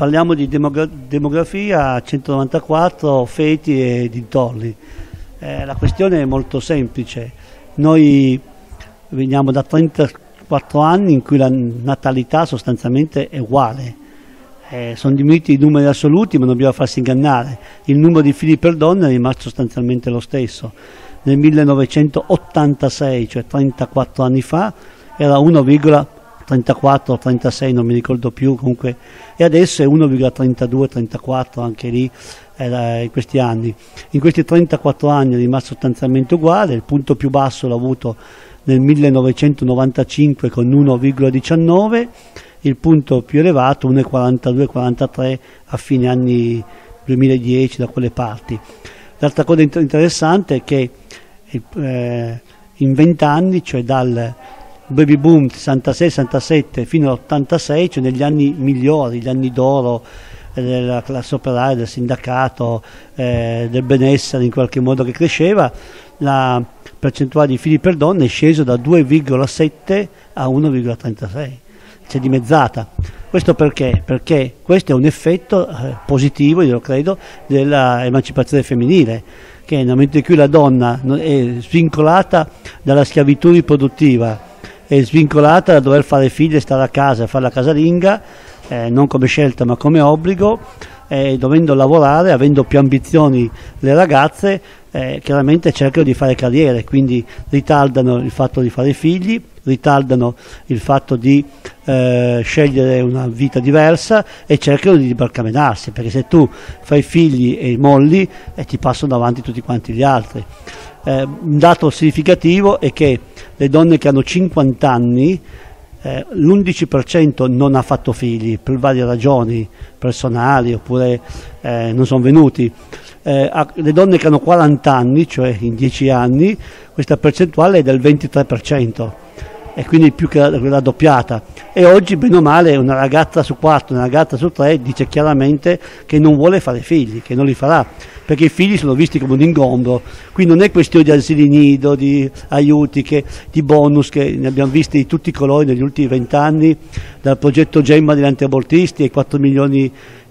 parliamo di demogra demografia 194 feti e dintorni. Eh, la questione è molto semplice. Noi veniamo da 34 anni in cui la natalità sostanzialmente è uguale. Eh, sono diminuiti i numeri assoluti, ma non bisogna farsi ingannare. Il numero di figli per donna è rimasto sostanzialmente lo stesso. Nel 1986, cioè 34 anni fa, era 1,1 34 o 36 non mi ricordo più comunque e adesso è 1,32 34 anche lì eh, in questi anni. In questi 34 anni è rimasto sostanzialmente uguale il punto più basso l'ha avuto nel 1995 con 1,19 il punto più elevato 1,42-43 a fine anni 2010 da quelle parti. L'altra cosa interessante è che eh, in 20 anni cioè dal baby boom 66-67 fino all'86, cioè negli anni migliori, gli anni d'oro eh, della classe operaia, del sindacato, eh, del benessere in qualche modo che cresceva, la percentuale di figli per donne è scesa da 2,7 a 1,36, si è dimezzata. Questo perché? Perché questo è un effetto eh, positivo, io credo, dell'emancipazione femminile, che nel momento in cui la donna è svincolata dalla schiavitù riproduttiva è svincolata da dover fare figli e stare a casa, fare la casalinga, eh, non come scelta ma come obbligo, eh, dovendo lavorare, avendo più ambizioni le ragazze, eh, chiaramente cercano di fare carriere, quindi ritardano il fatto di fare figli, ritardano il fatto di eh, scegliere una vita diversa e cercano di barcamenarsi, perché se tu fai figli e molli eh, ti passano davanti tutti quanti gli altri. Eh, un dato significativo è che le donne che hanno 50 anni, eh, l'11% non ha fatto figli per varie ragioni personali oppure eh, non sono venuti. Eh, le donne che hanno 40 anni, cioè in 10 anni, questa percentuale è del 23% e quindi più che raddoppiata. E oggi, bene o male, una ragazza su quattro, una ragazza su tre dice chiaramente che non vuole fare figli, che non li farà, perché i figli sono visti come un ingombro. Qui non è questione di asili nido, di aiuti, che, di bonus, che ne abbiamo visti di tutti i colori negli ultimi vent'anni, dal progetto Gemma degli antiabortisti ai 4 milioni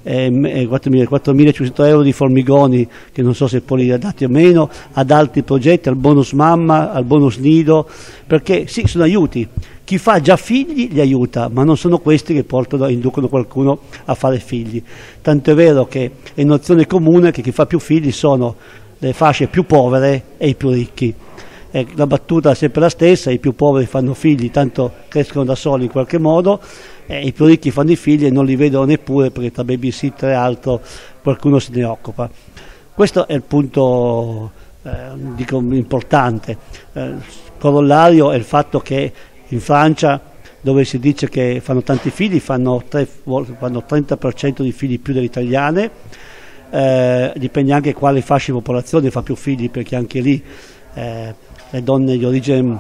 eh, 4.500 euro di formigoni che non so se poi li ha dati o meno, ad altri progetti, al bonus mamma, al bonus nido, perché sì, sono aiuti. Chi fa già figli li aiuta, ma non sono questi che portano, inducono qualcuno a fare figli. Tanto è vero che è nozione comune che chi fa più figli sono le fasce più povere e i più ricchi. Eh, la battuta è sempre la stessa, i più poveri fanno figli, tanto crescono da soli in qualche modo, eh, i più ricchi fanno i figli e non li vedono neppure perché tra babysitter e altro qualcuno se ne occupa. Questo è il punto eh, dico, importante. Eh, corollario è il fatto che in Francia dove si dice che fanno tanti figli, fanno, tre, fanno 30% di figli più delle italiane, eh, dipende anche quale fascia di popolazione fa più figli perché anche lì eh, le donne di origine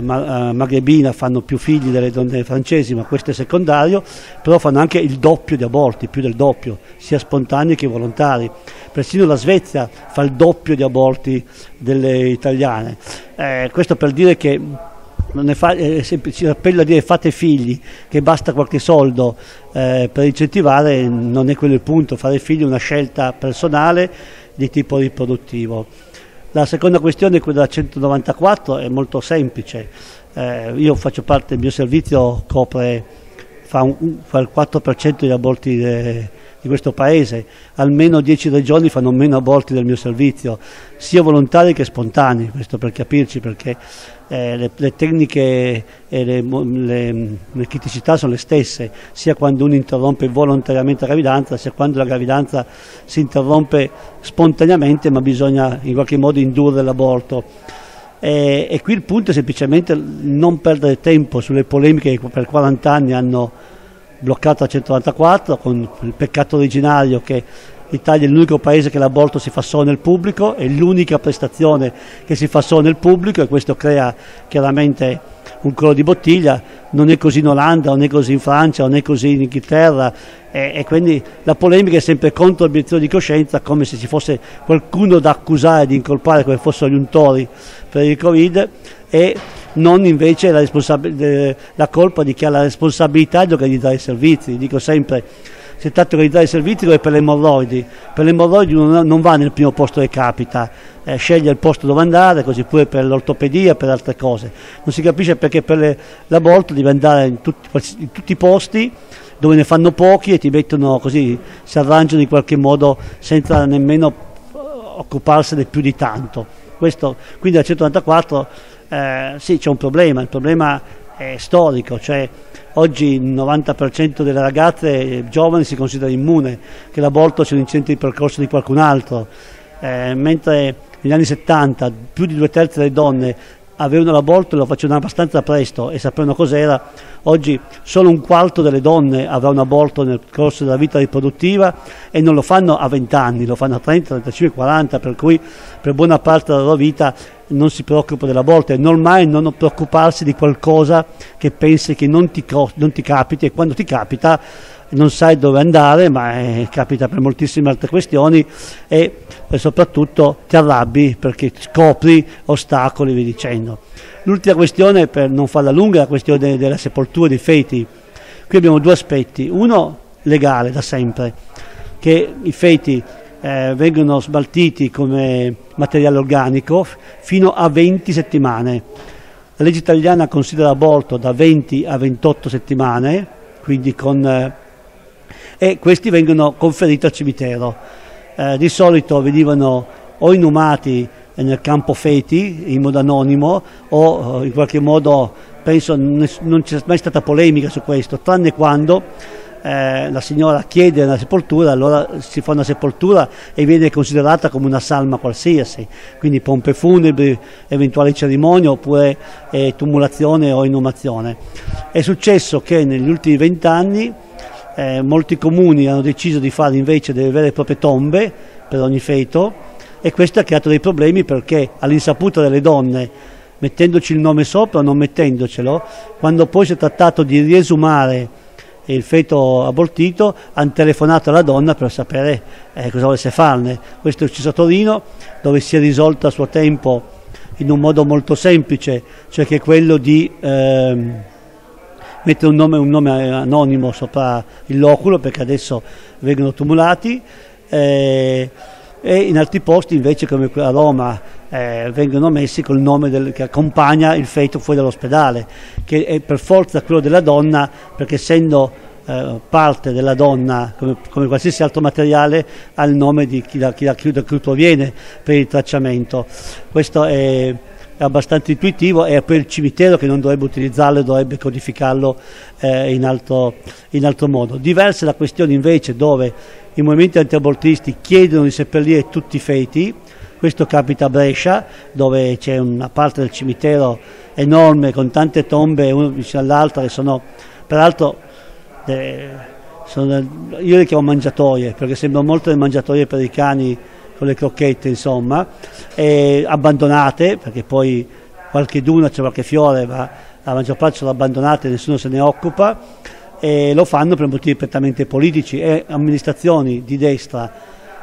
magrebina fanno più figli delle donne francesi, ma questo è secondario, però fanno anche il doppio di aborti, più del doppio, sia spontanei che volontari. Persino la Svezia fa il doppio di aborti delle italiane. Eh, questo per dire che fa, eh, si appella a dire fate figli, che basta qualche soldo eh, per incentivare, non è quello il punto, fare figli è una scelta personale di tipo riproduttivo. La seconda questione, quella da 194, è molto semplice. Eh, io faccio parte del mio servizio, copre, fa, un, fa il 4% degli aborti de, di questo paese, almeno 10 regioni fanno meno aborti del mio servizio, sia volontari che spontanei, questo per capirci, perché eh, le, le, tecniche e le, le, le, criticità sono le stesse, sia quando uno interrompe volontariamente la gravidanza, sia quando la gravidanza si interrompe spontaneamente, ma bisogna in qualche modo indurre l'aborto. E, e qui il punto è semplicemente non perdere tempo sulle polemiche che per 40 anni hanno bloccato la 194 con il peccato originario che l'Italia è l'unico paese che l'aborto si fa solo nel pubblico, è l'unica prestazione che si fa solo nel pubblico e questo crea chiaramente un collo di bottiglia, non è così in Olanda, non è così in Francia, non è così in Inghilterra e, e quindi la polemica è sempre contro l'obiezione di coscienza come se ci fosse qualcuno da accusare, di incolpare come fossero gli untori per il Covid e non invece la, la colpa di chi ha la responsabilità di organizzare i servizi. Dico sempre si tratta di organizzare servizio è per le emorroidi, per le emorroidi uno non va nel primo posto che capita, eh, sceglie il posto dove andare, così pure per l'ortopedia, per altre cose. Non si capisce perché per l'aborto deve andare in tutti, in tutti i posti dove ne fanno pochi e ti mettono così, si arrangiano in qualche modo senza nemmeno occuparsene più di tanto. Questo, quindi al 194 eh, sì c'è un problema, il problema è storico, cioè oggi il 90% delle ragazze giovani si considera immune, che l'aborto sia un incidente di percorso di qualcun altro, eh, mentre negli anni 70 più di due terzi delle donne avevano l'aborto e lo facevano abbastanza presto e sapevano cos'era, oggi solo un quarto delle donne avrà un aborto nel corso della vita riproduttiva e non lo fanno a 20 anni, lo fanno a 30, 35, 40, per cui per buona parte della loro vita non si preoccupa dell'aborto, è normale non preoccuparsi di qualcosa che pensi che non ti, non ti capiti e quando ti capita non sai dove andare, ma eh, capita per moltissime altre questioni e, e, soprattutto ti arrabbi perché scopri ostacoli, vi dicendo. L'ultima questione, per non farla lunga, è la questione della sepoltura dei feti. Qui abbiamo due aspetti, uno legale da sempre, che i feti eh, vengono smaltiti come materiale organico fino a 20 settimane. La legge italiana considera l'aborto da 20 a 28 settimane, quindi con, eh, e questi vengono conferiti al cimitero. Eh, di solito venivano o inumati nel campo feti in modo anonimo o eh, in qualche modo penso non c'è mai stata polemica su questo, tranne quando eh, la signora chiede una sepoltura, allora si fa una sepoltura e viene considerata come una salma qualsiasi, quindi pompe funebri, eventuali cerimonie oppure eh, tumulazione o inumazione. È successo che negli ultimi vent'anni eh, molti comuni hanno deciso di fare invece delle vere e proprie tombe per ogni feto e questo ha creato dei problemi perché all'insaputa delle donne mettendoci il nome sopra o non mettendocelo, quando poi si è trattato di riesumare il feto abortito hanno telefonato alla donna per sapere eh, cosa volesse farne. Questo è successo a Torino dove si è risolto a suo tempo in un modo molto semplice, cioè che quello di eh, mettere un nome, un nome, anonimo sopra il loculo perché adesso vengono tumulati. Eh, e in altri posti invece come a Roma eh, vengono messi col nome del, che accompagna il feto fuori dall'ospedale, che è per forza quello della donna perché essendo eh, parte della donna come, come, qualsiasi altro materiale ha il nome di chi da, chi da, chi da cui proviene per il tracciamento. Questo è, è abbastanza intuitivo e poi il cimitero che non dovrebbe utilizzarlo, dovrebbe codificarlo eh, in, altro, in altro modo. Diversa è la questione invece dove i movimenti antiabortisti chiedono di seppellire tutti i feti, questo capita a Brescia dove c'è una parte del cimitero enorme con tante tombe una vicino all'altra che sono peraltro eh, sono, io le chiamo mangiatoie perché sembrano molto le mangiatoie per i cani con le crocchette insomma abbandonate perché poi qualche duna c'è qualche fiore ma la maggior parte sono abbandonate e nessuno se ne occupa e lo fanno per motivi prettamente politici e amministrazioni di destra,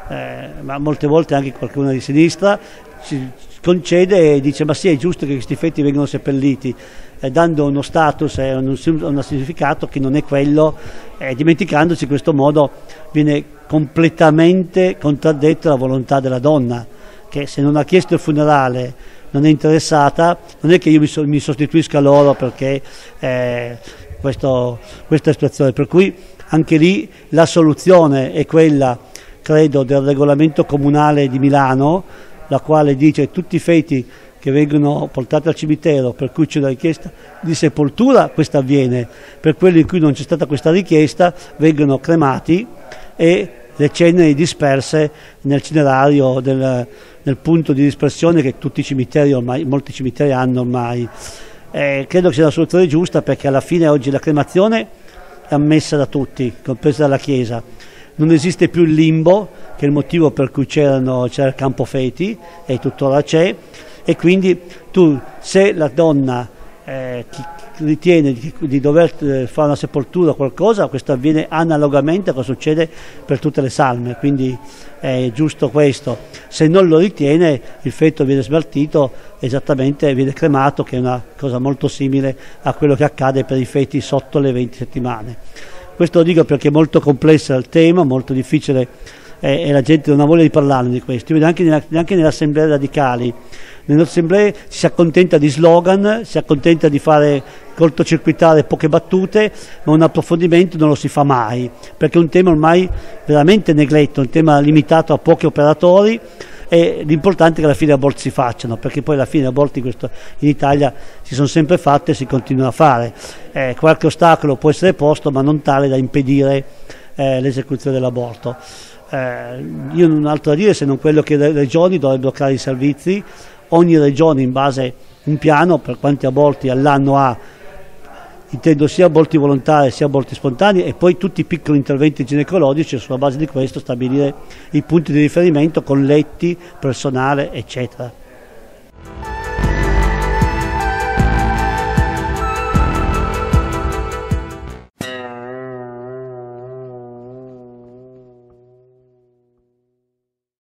eh, ma molte volte anche qualcuno di sinistra, si concede e dice ma sì è giusto che questi fetti vengano seppelliti, eh, dando uno status e un, un, significato che non è quello, eh, dimenticandosi in questo modo viene completamente contraddetta la volontà della donna, che se non ha chiesto il funerale non è interessata, non è che io mi, so, mi sostituisca loro perché eh, questo, questa situazione. Per cui anche lì la soluzione è quella, credo, del regolamento comunale di Milano, la quale dice che tutti i feti che vengono portati al cimitero per cui c'è una richiesta di sepoltura, questo avviene, per quelli in cui non c'è stata questa richiesta vengono cremati e le ceneri disperse nel cinerario del, nel punto di dispersione che tutti i cimiteri ormai, molti cimiteri hanno ormai. Eh, credo che sia la soluzione giusta perché alla fine oggi la cremazione è ammessa da tutti, compresa dalla Chiesa. Non esiste più il limbo, che è il motivo per cui c'era il campo feti e tuttora c'è, e quindi tu, se la donna eh, ritiene di, di, dover eh, fare una sepoltura o qualcosa, questo avviene analogamente a cosa succede per tutte le salme, quindi è giusto questo. Se non lo ritiene, il feto viene smaltito, esattamente viene cremato, che è una cosa molto simile a quello che accade per i feti sotto le 20 settimane. Questo lo dico perché è molto complesso il tema, molto difficile eh, e la gente non ha voglia di parlarne di questo. Anche, nella, anche nelle assemblee radicali, nelle assemblee si accontenta di slogan, si accontenta di fare cortocircuitare poche battute, ma un approfondimento non lo si fa mai, perché è un tema ormai veramente negletto, un tema limitato a pochi operatori e l'importante è che alla fine aborti si facciano, perché poi alla fine aborti in Italia si sono sempre fatti e si continuano a fare. Eh, qualche ostacolo può essere posto, ma non tale da impedire eh, l'esecuzione dell'aborto. Eh, io non ho altro da dire se non quello che le regioni dovrebbero creare i servizi, ogni regione in base a un piano per quanti aborti all'anno ha intendo sia aborti volontari sia aborti spontanei e poi tutti i piccoli interventi ginecologici e sulla base di questo stabilire i punti di riferimento con letti, personale eccetera.